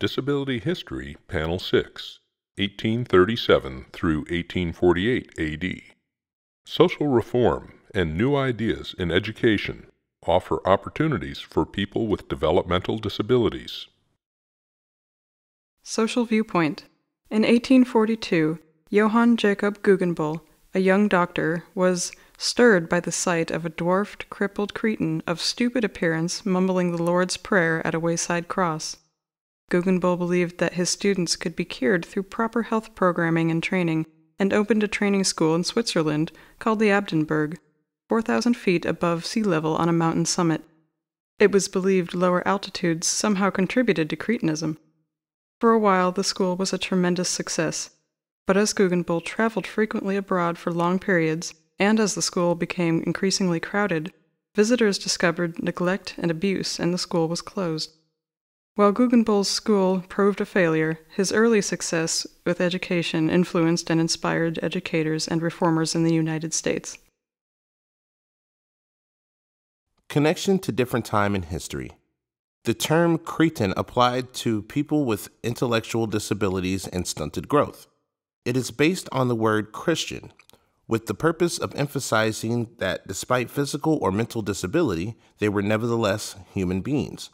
Disability History, Panel 6, 1837 through 1848 AD. Social reform and new ideas in education offer opportunities for people with developmental disabilities. Social Viewpoint In 1842, Johann Jacob Guggenbühl, a young doctor, was stirred by the sight of a dwarfed, crippled cretin of stupid appearance mumbling the Lord's Prayer at a wayside cross. Guggenbühl believed that his students could be cured through proper health programming and training, and opened a training school in Switzerland called the Abendberg, 4,000 feet above sea level on a mountain summit. It was believed lower altitudes somehow contributed to cretinism. For a while, the school was a tremendous success, but as Guggenbühl traveled frequently abroad for long periods, and as the school became increasingly crowded, visitors discovered neglect and abuse, and the school was closed. While Guggenbühl's school proved a failure, his early success with education influenced and inspired educators and reformers in the United States. Connection to different time in history. The term cretin applied to people with intellectual disabilities and stunted growth. It is based on the word Christian, with the purpose of emphasizing that despite physical or mental disability, they were nevertheless human beings.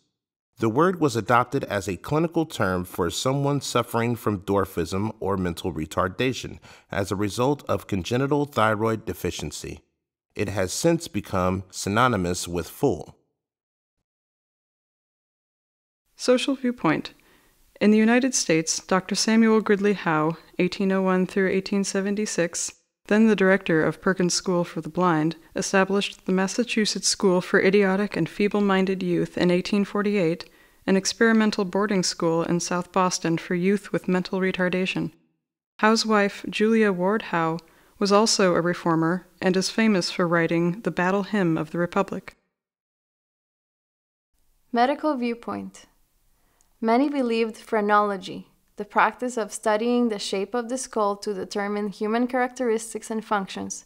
The word was adopted as a clinical term for someone suffering from dwarfism or mental retardation as a result of congenital thyroid deficiency. It has since become synonymous with full. Social Viewpoint In the United States, Dr. Samuel Gridley Howe, 1801 through 1876, then the director of Perkins School for the Blind, established the Massachusetts School for Idiotic and Feeble Minded Youth in 1848, an experimental boarding school in South Boston for youth with mental retardation. Howe's wife, Julia Ward Howe, was also a reformer and is famous for writing the Battle Hymn of the Republic. Medical Viewpoint Many believed phrenology, the practice of studying the shape of the skull to determine human characteristics and functions,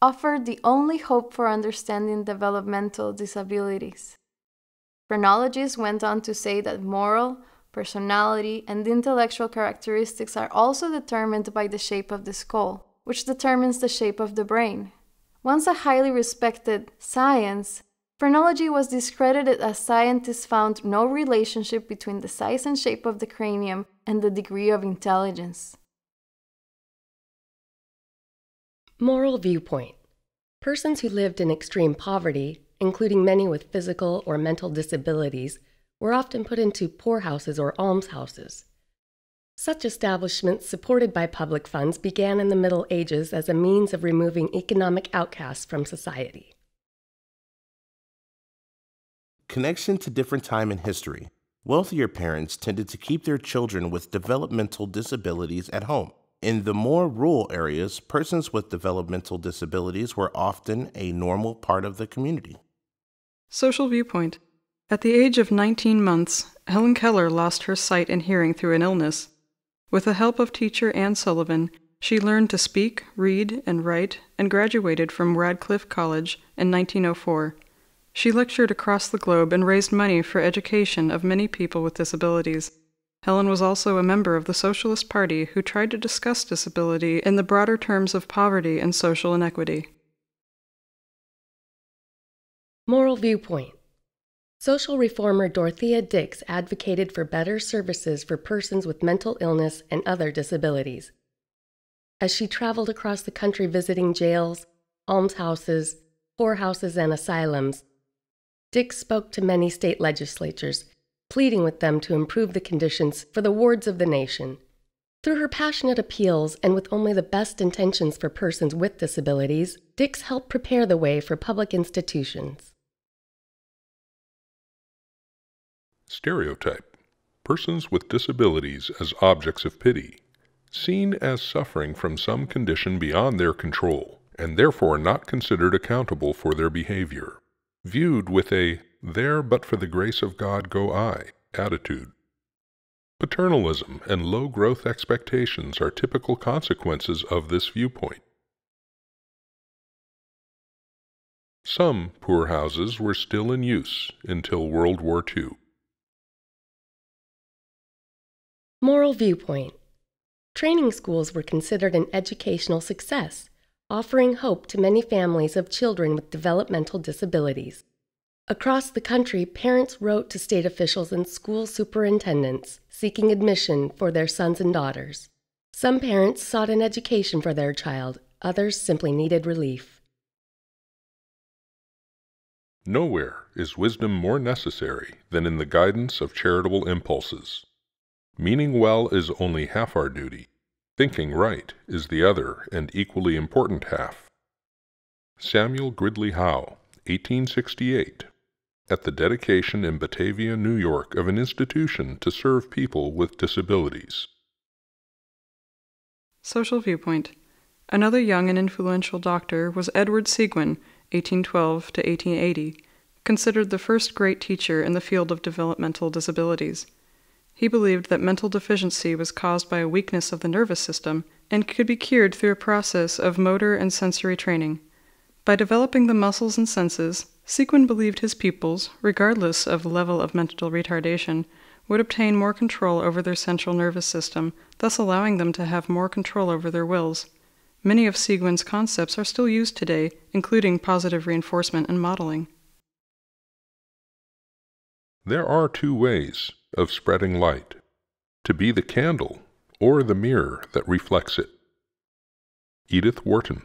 offered the only hope for understanding developmental disabilities. Phrenologists went on to say that moral, personality, and intellectual characteristics are also determined by the shape of the skull, which determines the shape of the brain. Once a highly respected science, phrenology was discredited as scientists found no relationship between the size and shape of the cranium and the degree of intelligence. Moral viewpoint Persons who lived in extreme poverty, including many with physical or mental disabilities, were often put into poorhouses or almshouses. Such establishments, supported by public funds, began in the Middle Ages as a means of removing economic outcasts from society. Connection to different time in history. Wealthier parents tended to keep their children with developmental disabilities at home. In the more rural areas, persons with developmental disabilities were often a normal part of the community. Social Viewpoint At the age of 19 months, Helen Keller lost her sight and hearing through an illness. With the help of teacher Anne Sullivan, she learned to speak, read, and write, and graduated from Radcliffe College in 1904. She lectured across the globe and raised money for education of many people with disabilities. Helen was also a member of the Socialist Party who tried to discuss disability in the broader terms of poverty and social inequity. Moral Viewpoint Social reformer Dorothea Dix advocated for better services for persons with mental illness and other disabilities. As she traveled across the country visiting jails, almshouses, poorhouses, and asylums, Dix spoke to many state legislatures, pleading with them to improve the conditions for the wards of the nation. Through her passionate appeals and with only the best intentions for persons with disabilities, Dix helped prepare the way for public institutions. Stereotype Persons with disabilities as objects of pity, seen as suffering from some condition beyond their control, and therefore not considered accountable for their behavior. Viewed with a there but for the grace of God go I attitude. Paternalism and low growth expectations are typical consequences of this viewpoint. Some poorhouses were still in use until World War II. Moral viewpoint Training schools were considered an educational success, offering hope to many families of children with developmental disabilities. Across the country, parents wrote to state officials and school superintendents seeking admission for their sons and daughters. Some parents sought an education for their child, others simply needed relief. Nowhere is wisdom more necessary than in the guidance of charitable impulses. Meaning well is only half our duty. Thinking right is the other and equally important half. Samuel Gridley Howe, 1868 at the dedication in Batavia, New York, of an institution to serve people with disabilities. Social viewpoint. Another young and influential doctor was Edward Seguin, 1812 to 1880, considered the first great teacher in the field of developmental disabilities. He believed that mental deficiency was caused by a weakness of the nervous system and could be cured through a process of motor and sensory training. By developing the muscles and senses, Seguin believed his pupils, regardless of level of mental retardation, would obtain more control over their central nervous system, thus allowing them to have more control over their wills. Many of Seguin's concepts are still used today, including positive reinforcement and modeling. There are two ways of spreading light to be the candle or the mirror that reflects it. Edith Wharton